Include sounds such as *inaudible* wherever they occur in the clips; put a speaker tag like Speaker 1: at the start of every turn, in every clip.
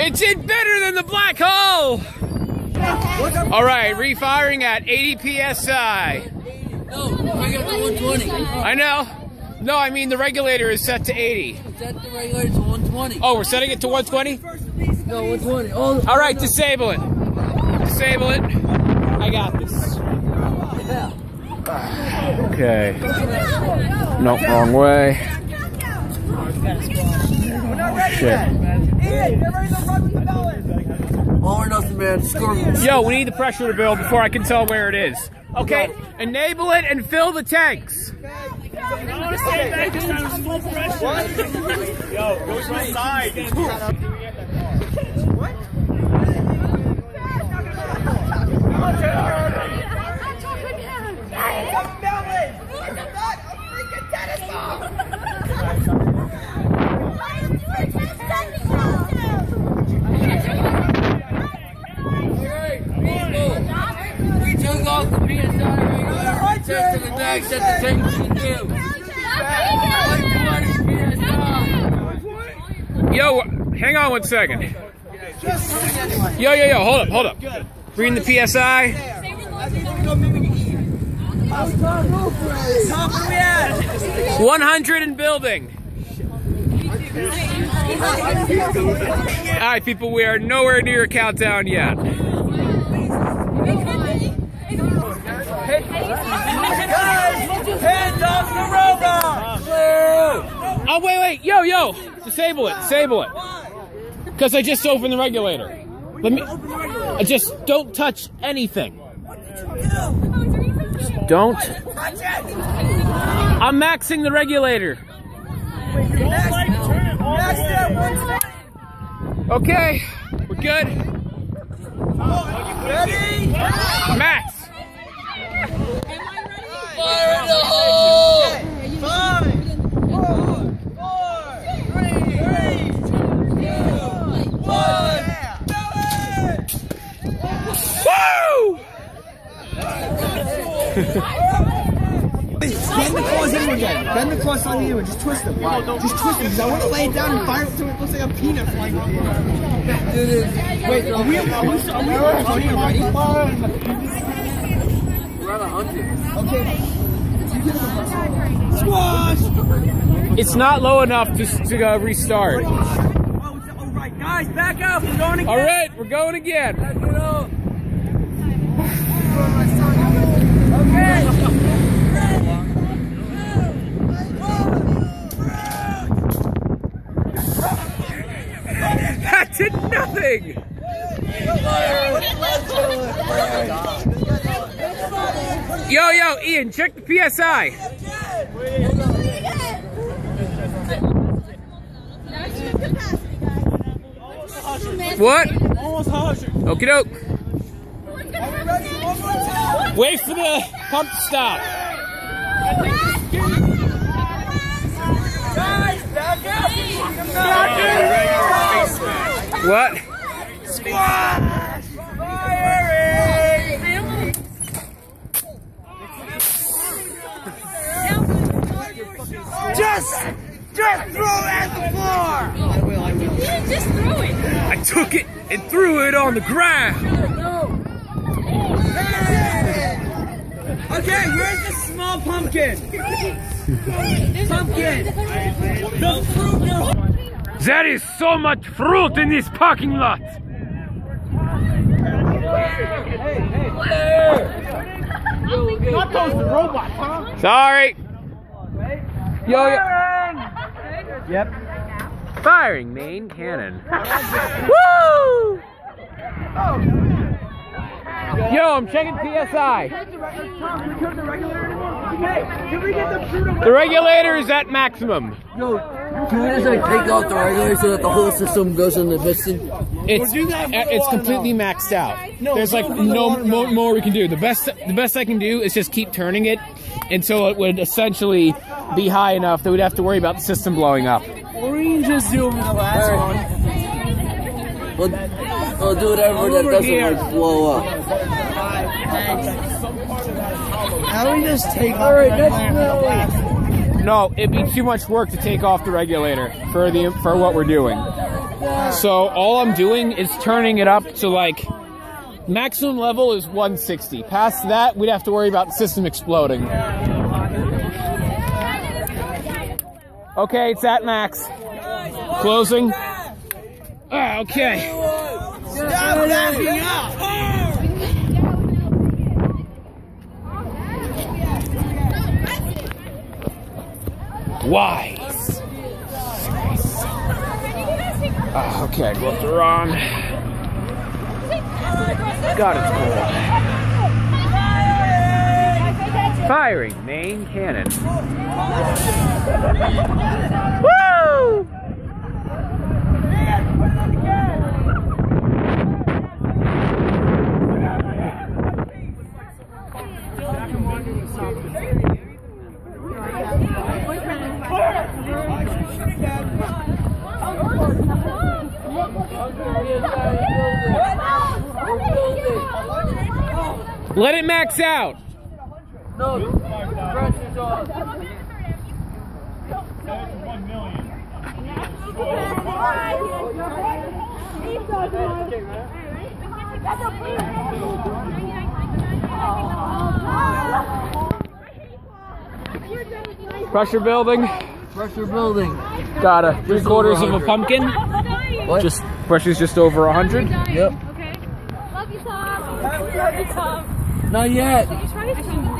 Speaker 1: It's in better than the black hole! All right, refiring at 80 psi.
Speaker 2: No, bring got to 120.
Speaker 1: I know. No, I mean the regulator is set to 80.
Speaker 2: Set the regulator to 120.
Speaker 1: Oh, we're setting it to 120?
Speaker 2: No, 120. Oh,
Speaker 1: All right, disable it. Disable it. I got this.
Speaker 2: yeah.
Speaker 1: Okay. No, wrong way. Oh, shit.
Speaker 2: All or nothing, man. Score.
Speaker 1: Yo, we need the pressure to build before I can tell where it is. Okay, enable it and fill the tanks.
Speaker 2: We took off the PSI regulator. Next at the tank machine too.
Speaker 1: Yo, hang on one second. Yo, yo, yo, hold up, hold up. Reading the PSI. 100 and building. All right, people, we are nowhere near a countdown yet.
Speaker 3: Hands off the robot!
Speaker 1: Oh, wait, wait. Yo, yo. Disable it. Disable it. Because I just opened the regulator. Let me. I just don't touch anything. Don't. I'm maxing the regulator. Okay, we're good.
Speaker 3: Ready?
Speaker 1: Max.
Speaker 2: Fire in the hole!
Speaker 3: Five, four, four, three, three, two, one.
Speaker 1: Woo!
Speaker 3: Bend the claws in again. Bend the claws on the inward. Just twist them. Just twist them. Because I want to lay it down and fire it until it looks like a peanut flying with the air. Wait, are we, are we, are we recording already?
Speaker 2: We're at 100.
Speaker 3: Okay. Squash!
Speaker 1: It's not low enough to, to uh, restart.
Speaker 3: Oh, it's, oh, right. Guys, back up. We're going again.
Speaker 1: All right, we're going again. That did nothing. Yo, yo, Ian, check the PSI. What? Okie doke. Wait for the pump to stop.
Speaker 3: Guys, back up.
Speaker 1: What?
Speaker 3: Squash! Firing! Just, just throw it at the floor!
Speaker 4: Just throw it.
Speaker 1: I took it and threw it on the ground.
Speaker 3: Okay, where's the small pumpkin? pumpkin! The fruit
Speaker 1: There is so much fruit in this parking lot.
Speaker 3: Not those robots, huh?
Speaker 1: Sorry. Yo, yo.
Speaker 3: Yep.
Speaker 1: Firing main cannon. *laughs* Woo! Yo, I'm checking PSI.
Speaker 3: Can we get the
Speaker 1: regulator is at maximum.
Speaker 2: Yo, can we just like take off the regulator so that the whole system goes into piston?
Speaker 1: It's it's completely maxed out. There's like no more, more we can do. The best the best I can do is just keep turning it until it would essentially be high enough that we'd have to worry about the system blowing up.
Speaker 3: Orange is doing the last one.
Speaker 2: We'll, we'll do whatever that doesn't like blow up.
Speaker 3: How do we just take Alright, next
Speaker 1: No, it'd be too much work to take off the regulator for the for what we're doing. So all I'm doing is turning it up to like maximum level is 160. Past that, we'd have to worry about the system exploding. Okay, it's at max. Closing. Ah, okay.
Speaker 3: Stop up!
Speaker 1: Why? Ah, okay, gloves are on. God, it's cold. Firing main cannon. Woo! Let it max out.
Speaker 2: No, pressure's on.
Speaker 1: Pressure building.
Speaker 2: Pressure building.
Speaker 1: Got a three quarters of a pumpkin.
Speaker 2: What?
Speaker 1: Just pressure's just over 100.
Speaker 2: Yep.
Speaker 4: Okay. Love you, Tom. Love you, Tom.
Speaker 2: Not yet.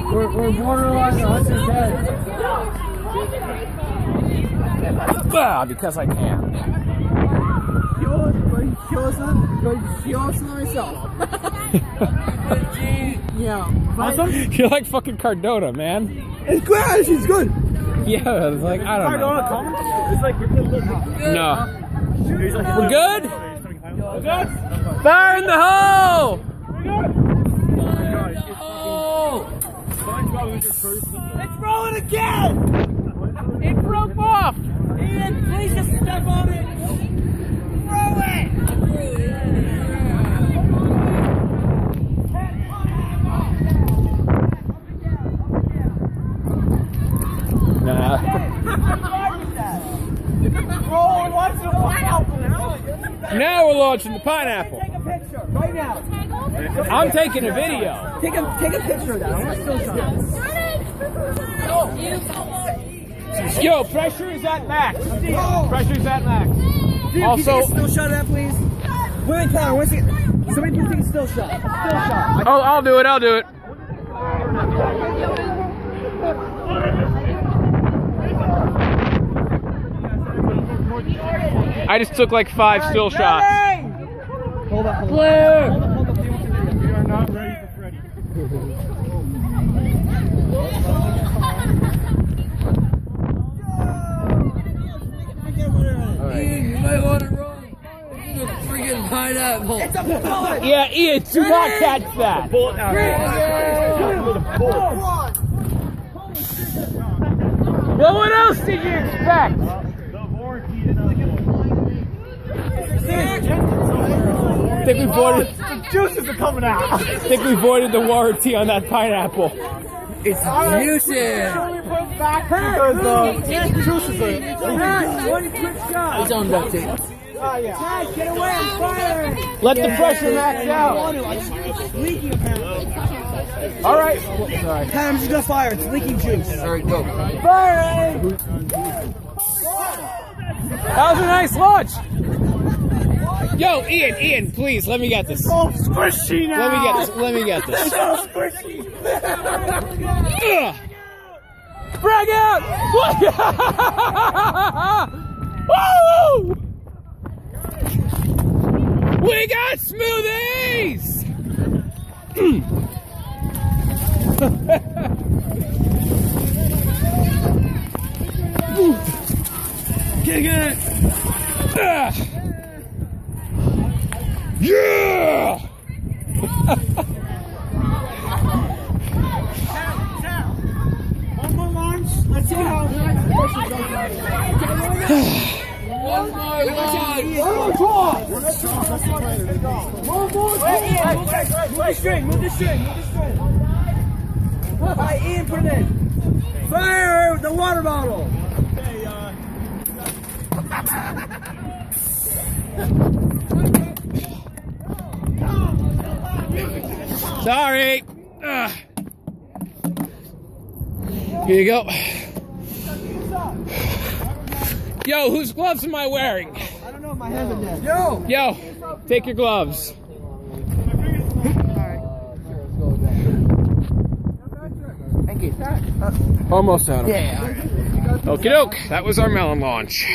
Speaker 4: You try to change the
Speaker 2: We're, we're borderline 110.
Speaker 1: Ah, because I can. *laughs*
Speaker 3: Awesome?
Speaker 1: You're like fucking Cardona, man.
Speaker 3: It's good, she's good.
Speaker 1: Yeah, it's like, I don't know.
Speaker 3: comment? It's like, you're
Speaker 1: No. We're good? We're good? Fire in the hole!
Speaker 3: It's rolling again!
Speaker 1: It broke off!
Speaker 3: Ian, please just step on it. Throw it!
Speaker 1: Nah.
Speaker 3: Roll wants a pineapple now.
Speaker 1: Now we're launching the pineapple.
Speaker 3: Take a picture right now.
Speaker 1: I'm taking a video.
Speaker 3: Take a take a picture of that. I want still shot.
Speaker 1: Yo, pressure is at max. Pressure is at max.
Speaker 3: Dude,
Speaker 1: Also-
Speaker 3: can you take a still shot of that, please? Wait, wait, Connor, one second. Somebody please take a still shot. Still shot.
Speaker 1: Oh, I'll do it. I'll do it. I just took like five still shots.
Speaker 3: Hold up, Hold up, We are not ready for Freddy.
Speaker 2: Ian, you might want to run. This is a freaking pineapple.
Speaker 1: Yeah, Ian, do not catch that. Well, what else did you expect? I think we voided.
Speaker 3: The juices are coming out.
Speaker 1: I think we voided the warranty on that pineapple.
Speaker 2: It's juicy.
Speaker 3: Because uh, the juices are. One quick shot.
Speaker 2: It's on duct tape.
Speaker 3: Tag, get away, I'm firing.
Speaker 1: Let the pressure max out.
Speaker 3: It's leaking apparently.
Speaker 1: All right. Sorry.
Speaker 3: Pat, I'm just gonna fire. It's leaking juice.
Speaker 2: All right, go.
Speaker 3: Firing!
Speaker 1: That was a nice launch. Yo, Ian, Ian, please let me get this.
Speaker 3: Oh, squishy now.
Speaker 1: Let me get this. Let me get this. *laughs*
Speaker 3: So squishy.
Speaker 1: Ugh. Frag out! *laughs* Woo! We got smoothies! *laughs*
Speaker 3: Kick it.
Speaker 1: Ah. Yeah! *laughs*
Speaker 3: One more launch. Let's see how. Move the string. Move the string. Move the string. It. Fire the water bottle.
Speaker 1: Sorry. Here you go. Yo, whose gloves am I wearing?
Speaker 3: I don't know, if my hands are dead. Yo!
Speaker 1: Yo, take your gloves. Almost out of Yeah. Okie doke. That was our melon launch.